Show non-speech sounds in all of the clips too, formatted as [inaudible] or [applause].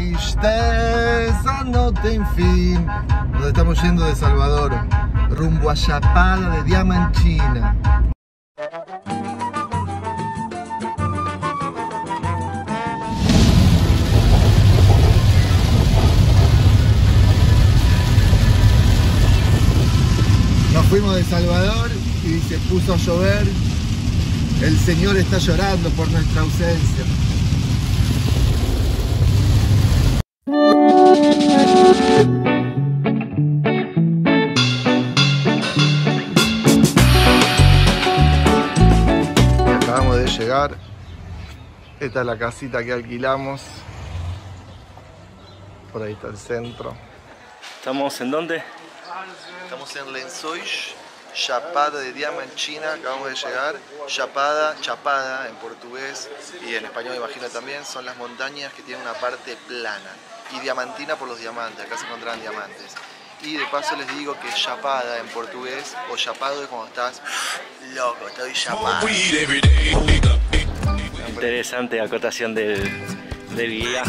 tristeza no tem fin. Nos estamos yendo de Salvador, rumbo a Chapada de Diamantina. Nos fuimos de Salvador y se puso a llover. El Señor está llorando por nuestra ausencia. Esta es la casita que alquilamos. Por ahí está el centro. ¿Estamos en dónde? Estamos en Lençóis, Chapada de Diamantina, acabamos de llegar. Chapada, Chapada en portugués y en español me imagino también, son las montañas que tienen una parte plana. Y Diamantina por los diamantes, acá se encontrarán diamantes. Y de paso les digo que Chapada en portugués o chapado es cuando estás loco, estoy chapado. Interesante acotación del, del guía.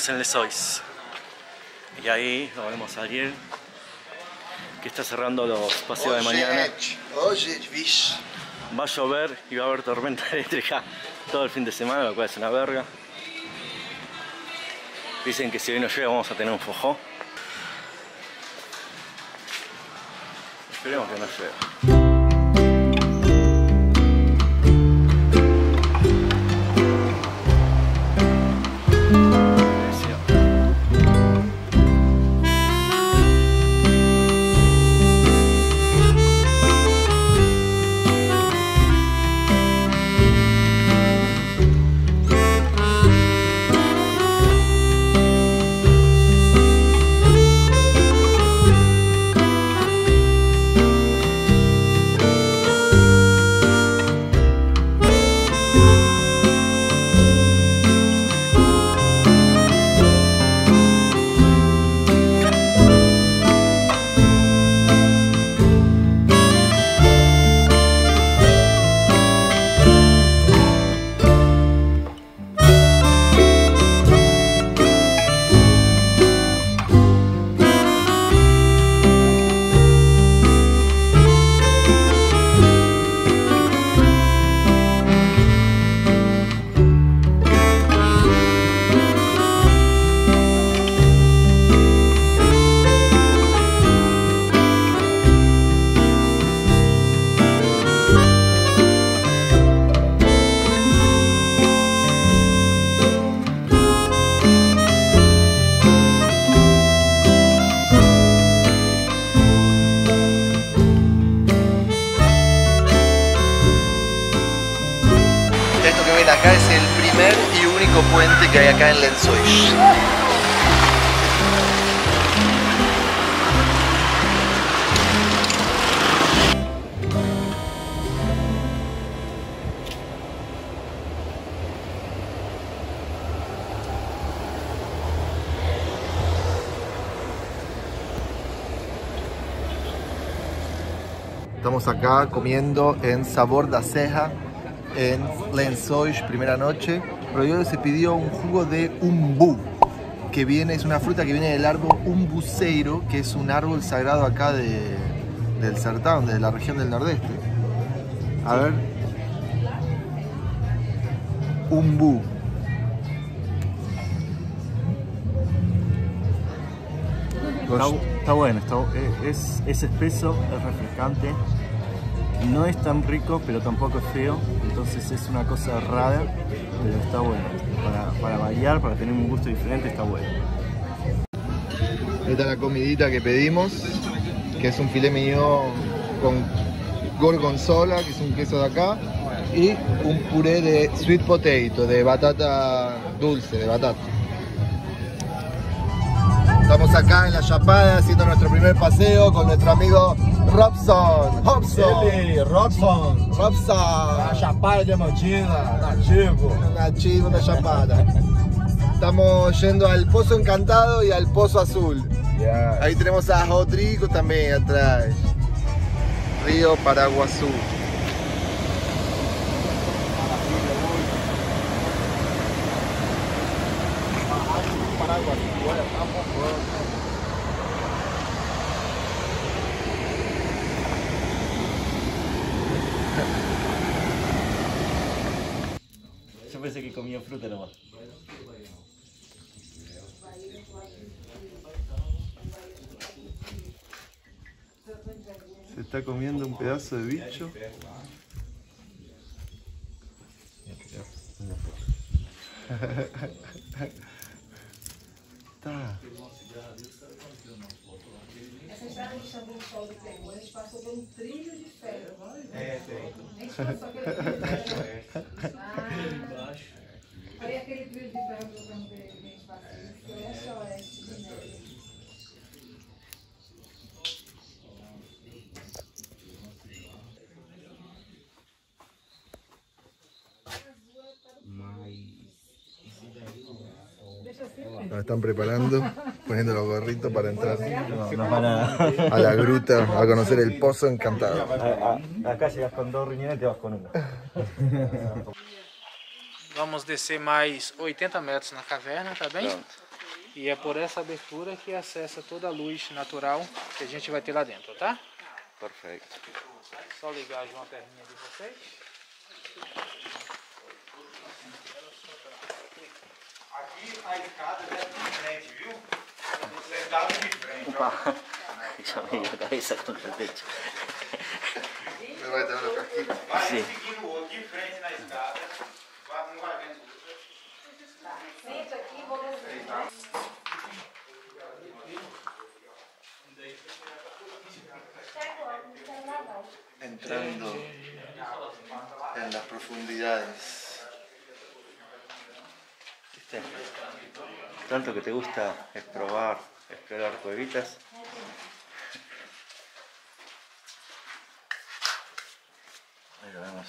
Seguimos en Lesois. Y ahí lo vemos a Ariel, que está cerrando los paseos de mañana. Va a llover y va a haber tormenta [laughs] eléctrica todo el fin de semana, lo cual es una verga. Dicen que si hoy no llueve vamos a tener un fojó. Esperemos que no llueva. Puente que hay acá en Lençóis. Estamos acá comiendo en Sabor da Ceja, en Lençóis, primera noche. Rodrigo se pidió un jugo de umbu, que viene, es una fruta que viene del árbol umbuceiro, que es un árbol sagrado acá de, del Sertán, de la región del Nordeste. A ver. Umbu. Está, bueno, está- eh, es, es espeso, es refrescante, no es tan rico, pero tampoco es feo, entonces es una cosa rara, pero está bueno. Para, variar, para tener un gusto diferente, está bueno. Esta es la comidita que pedimos. que es un filet mignon con gorgonzola, que es un queso de acá, y un puré de sweet potato, de batata dulce, de batata. Estamos acá en la Chapada haciendo nuestro primer paseo con nuestro amigo Robson. Robson. Ele, Robson, Robson. Chapada Diamantina, nativo. Nativo de Chapada. Estamos yendo al Pozo Encantado y al Pozo Azul. Ahí tenemos a Rodrigo también atrás. Río Paraguazú. Yo pensé que comía fruta nomás. Se está comiendo un pedazo de bicho. Tá. Essa estrada de Xambu Sol do Tempo, a gente passou por um trilho de ferro. É, tem. A gente passou aquele trilho de ferro. Ah, Aí aquele trilho de contei que a gente passou, isso é leste a oeste de neve. Nos están preparando, poniendo los gorritos para entrar No, van a... a la gruta a conocer el Pozo Encantado. a- a- acá llegas con dos riñones y te vas con uno. [laughs] Vamos descer mais 80 metros na caverna, tá bem? E é por essa abertura que acessa toda a luz natural que a gente vai ter lá dentro, tá? Perfecto. Só ligar de uma perninha de vocês. Aqui a escada deve de frente, viu? Sentado de frente. Ya me dio la cabeza contra el techo. Me voy a tener los casquitos. Vai Sim. seguindo o outro de frente na escada. Entrando en las profundidades. Tanto que te gusta es probar, explorar cuevitas. Ahí lo vemos.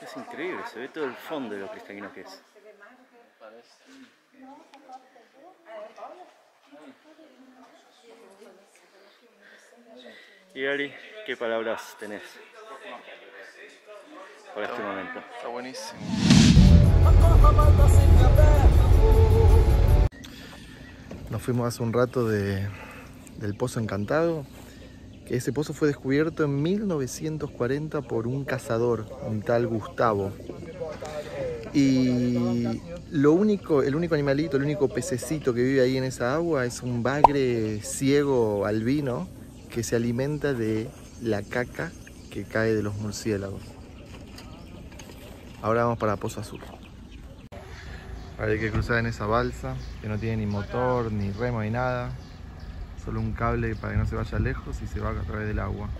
Es increíble, se ve todo el fondo de lo cristalino que es. Y Ari, ¿qué palabras tenés por este momento? Está buenísimo. Nos fuimos hace un rato de, del Pozo Encantado, que ese pozo fue descubierto en 1940 por un cazador, un tal Gustavo. Y lo único, el único animalito, el único pececito que vive ahí en esa agua es un bagre ciego albino que se alimenta de la caca que cae de los murciélagos. Ahora vamos para Pozo Azul. Ahora hay que cruzar en esa balsa que no tiene ni motor, ni remo, ni nada. Solo un cable para que no se vaya lejos y se va a través del agua.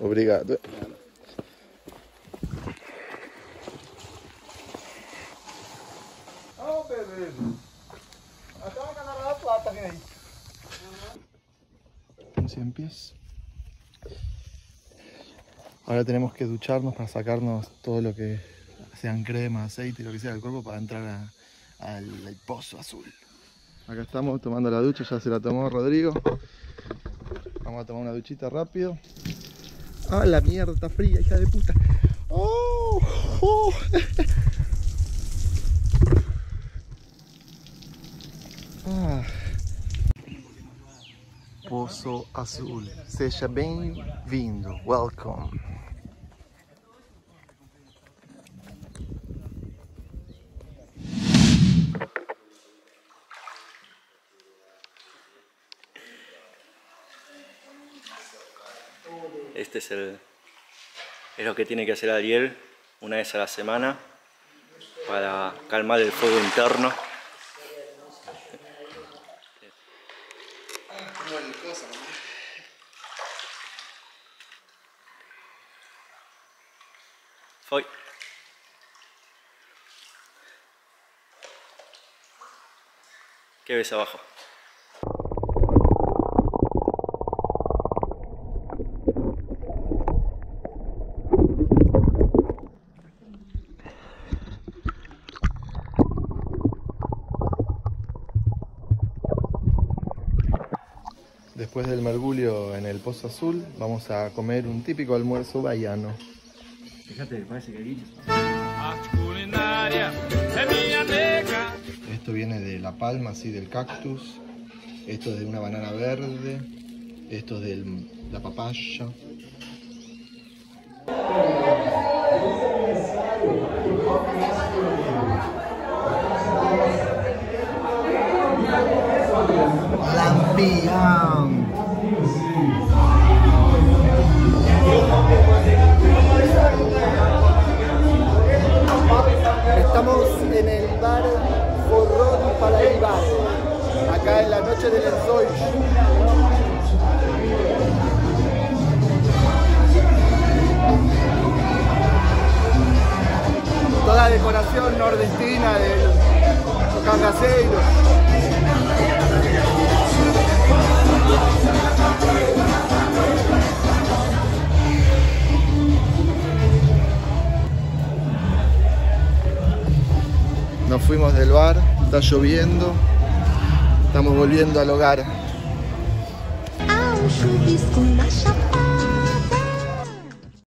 Obrigado. Oh, beleza. Até uma canara da plata vem aí. Cien. Ahora tenemos que ducharnos para sacarnos todo lo que sean crema, aceite lo que sea del cuerpo para entrar al pozo azul. Acá estamos tomando la ducha, ya se la tomó Rodrigo. Vamos a tomar una duchita rápido. ¡Ah, la mierda! Está fría, hija de puta. ¡Oh! ¡Oh! Ah. Poço Azul. Seja bem-vindo. Welcome. Este es el es lo que tiene que hacer Ariel una vez a la semana para calmar el fuego interno. ¿Qué ves abajo? Después del mergulio en el Pozo Azul, vamos a comer un típico almuerzo baiano. Fíjate, parece que Esto viene de la palma, así del cactus. Esto es de una banana verde. Esto es de la papaya. Nos fuimos del bar, está lloviendo, estamos volviendo al hogar.